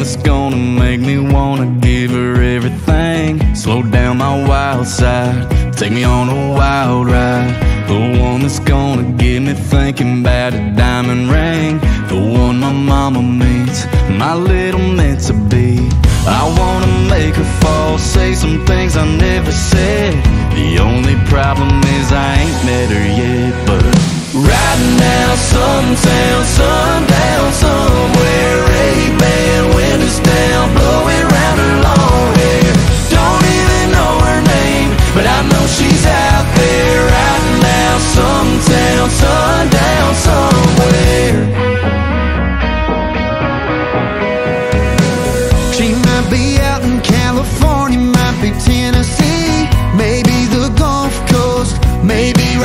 that's gonna make me wanna give her everything. Slow down my wild side, take me on a wild ride. The one that's gonna get me thinking about a diamond ring. The one my mama meets, my little meant to be. I wanna make her fall, say some things I never said. The only problem is I ain't met her yet, but right now, some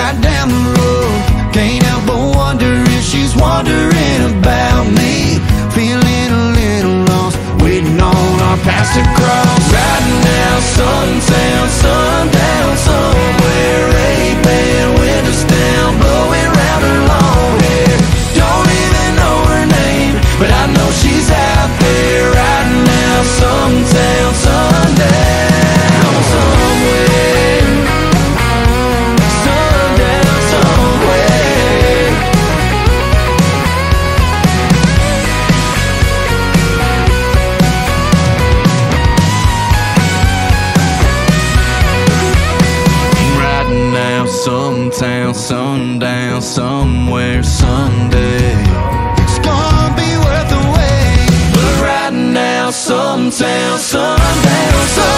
right down the road. Can't help but wonder if she's wondering about me. Feeling a little lost, waiting on our paths sometime, sundown, somewhere, someday. It's gonna be worth the wait. But right now, sometime, sundown, somewhere.